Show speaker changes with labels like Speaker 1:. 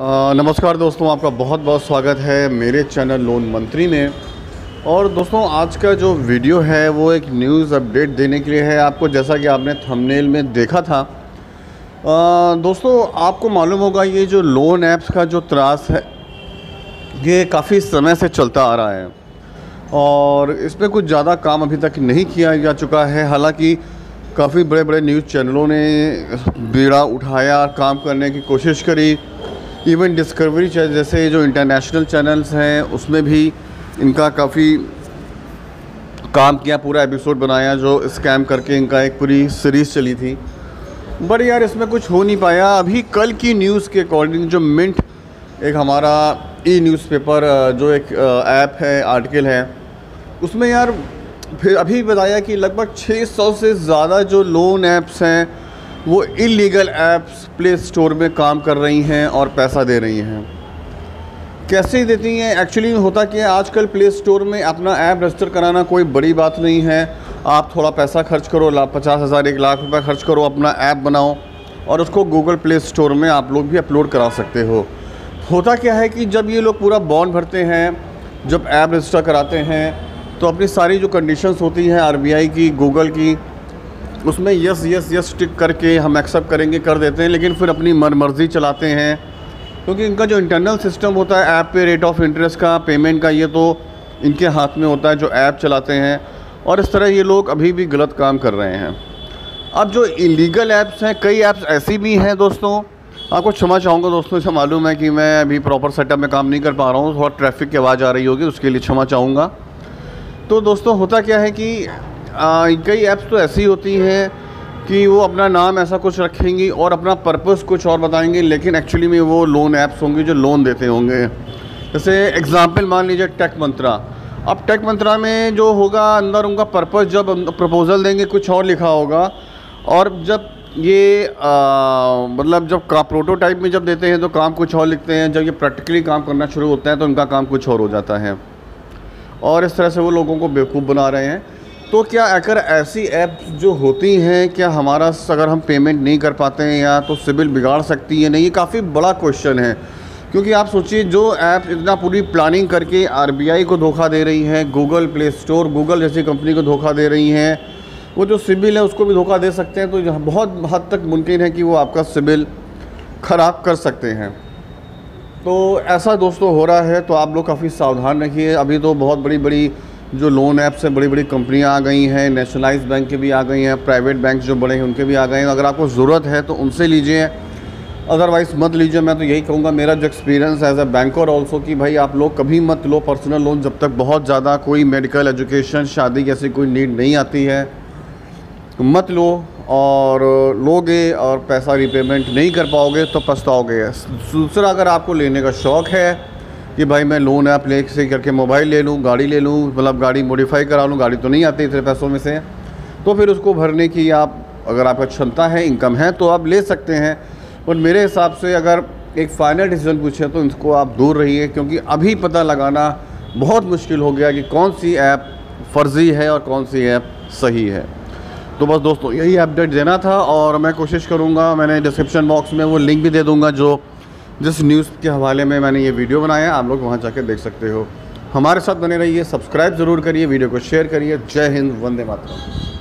Speaker 1: नमस्कार दोस्तों आपका बहुत बहुत स्वागत है मेरे चैनल लोन मंत्री में। और दोस्तों आज का जो वीडियो है वो एक न्यूज़ अपडेट देने के लिए है। आपको जैसा कि आपने थंबनेल में देखा था। अ, दोस्तों आपको मालूम होगा ये जो लोन ऐप्स का जो त्रास है ये काफ़ी समय से चलता आ रहा है। और इसमें कुछ ज़्यादा काम अभी तक नहीं किया जा चुका है। हालाँकि काफ़ी बड़े बड़े न्यूज़ चैनलों ने बीड़ा उठाया काम करने की कोशिश करी। इवन डिस्कवरी जैसे जो इंटरनेशनल चैनल्स हैं, उसमें भी इनका काफ़ी काम किया, पूरा एपिसोड बनाया, जो स्कैम करके इनका एक पूरी सीरीज़ चली थी। बट यार, इसमें कुछ हो नहीं पाया। अभी कल की न्यूज़ के अकॉर्डिंग जो मिंट एक हमारा ई न्यूज़पेपर जो एक ऐप है आर्टिकल है, उसमें यार, फिर अभी बताया कि लगभग 600 से ज़्यादा जो लोन ऐप्स हैं वो इलीगल ऐप्स प्ले स्टोर में काम कर रही हैं और पैसा दे रही हैं। कैसे देती हैं? एक्चुअली होता कि आजकल प्ले स्टोर में अपना ऐप रजिस्टर कराना कोई बड़ी बात नहीं है। आप थोड़ा पैसा खर्च करो, ला पचास हज़ार, एक लाख रुपए खर्च करो, अपना ऐप बनाओ और उसको गूगल प्ले स्टोर में आप लोग भी अपलोड करा सकते हो। होता क्या है कि जब ये लोग पूरा बॉन्ड भरते हैं, जब ऐप रजिस्टर कराते हैं तो अपनी सारी जो कंडीशंस होती हैं आरबीआई की गूगल की उसमें यस यस यस टिक करके हम एक्सेप्ट करेंगे, कर देते हैं, लेकिन फिर अपनी मन मर्ज़ी चलाते हैं। क्योंकि इनका जो इंटरनल सिस्टम होता है ऐप पे रेट ऑफ़ इंटरेस्ट का पेमेंट का, ये तो इनके हाथ में होता है, जो ऐप चलाते हैं। और इस तरह ये लोग अभी भी गलत काम कर रहे हैं। अब जो इलीगल ऐप्स हैं, कई ऐप्स ऐसी भी हैं, दोस्तों। आपको क्षमा चाहूँगा, दोस्तों इसे मालूम है कि मैं अभी प्रॉपर सेटअप में काम नहीं कर पा रहा हूँ, थोड़ा ट्रैफ़िक की आवाज़ आ रही होगी, उसके लिए क्षमा चाहूँगा। तो दोस्तों, होता क्या है कि कई ऐप्स तो ऐसी होती हैं कि वो अपना नाम ऐसा कुछ रखेंगी और अपना पर्पस कुछ और बताएँगे, लेकिन एक्चुअली में वो लोन ऐप्स होंगे जो लोन देते होंगे। जैसे एग्जांपल मान लीजिए टेक मंत्रा अब टेक मंत्रा में जो होगा, अंदर उनका पर्पस जब प्रपोज़ल देंगे, कुछ और लिखा होगा, और जब ये मतलब जब का प्रोटोटाइप में जब देते हैं तो काम कुछ और लिखते हैं। जब ये प्रैक्टिकली काम करना शुरू होता है तो उनका काम कुछ और हो जाता है। और इस तरह से वो लोगों को बेवकूफ़ बना रहे हैं। तो क्या अगर ऐसी ऐप जो होती हैं, क्या हमारा अगर हम पेमेंट नहीं कर पाते हैं या तो सिबिल बिगाड़ सकती है नहीं, ये काफ़ी बड़ा क्वेश्चन है। क्योंकि आप सोचिए, जो ऐप इतना पूरी प्लानिंग करके आरबीआई को धोखा दे रही है गूगल प्ले स्टोर गूगल जैसी कंपनी को धोखा दे रही हैं, वो जो सिबिल है उसको भी धोखा दे सकते हैं तो बहुत हद तक मुमकिन है कि वो आपका सिबिल ख़राब कर सकते हैं। तो ऐसा दोस्तों हो रहा है तो आप लोग काफ़ी सावधान रखिए अभी तो बहुत बड़ी बड़ी जो लोन ऐप्स हैं बड़ी बड़ी कंपनियाँ आ गई हैं नेशनलाइज बैंक के भी आ गई हैं प्राइवेट बैंक जो बड़े हैं, उनके भी आ गए हैं। अगर आपको ज़रूरत है तो उनसे लीजिए। अदरवाइज़ मत लीजिए, मैं तो यही कहूँगा, मेरा जो experience as a banker also कि भाई, आप लोग कभी मत लो पर्सनल लोन जब तक बहुत ज़्यादा कोई मेडिकल एजुकेशन शादी जैसी कोई नीड नहीं आती है। मत लो और लोगे और पैसा रिपेमेंट नहीं कर पाओगे तो पछताओगे। दूसरा, अगर आपको लेने का शौक़ है कि भाई मैं लोन ऐप ले से करके मोबाइल ले लूँ, गाड़ी ले लूँ मतलब गाड़ी मॉडिफाई करा लूँ, गाड़ी तो नहीं आती इतने पैसों में से। तो फिर उसको भरने की आप, अगर आपका क्षमता है इनकम है तो आप ले सकते हैं। और मेरे हिसाब से अगर एक फाइनल डिसीज़न पूछे तो इसको आप दूर रहिए, क्योंकि अभी पता लगाना बहुत मुश्किल हो गया कि कौन सी ऐप फ़र्ज़ी है और कौन सी ऐप सही है। तो बस दोस्तों, यही अपडेट देना था और मैं कोशिश करूँगा, मैंने डिस्क्रिप्शन बॉक्स में वो लिंक भी दे दूँगा जो जिस न्यूज़ के हवाले में मैंने ये वीडियो बनाया आप लोग वहाँ जाकर देख सकते हो। हमारे साथ बने रहिए, सब्सक्राइब ज़रूर करिए, वीडियो को शेयर करिए। जय हिंद, वंदे मातरम।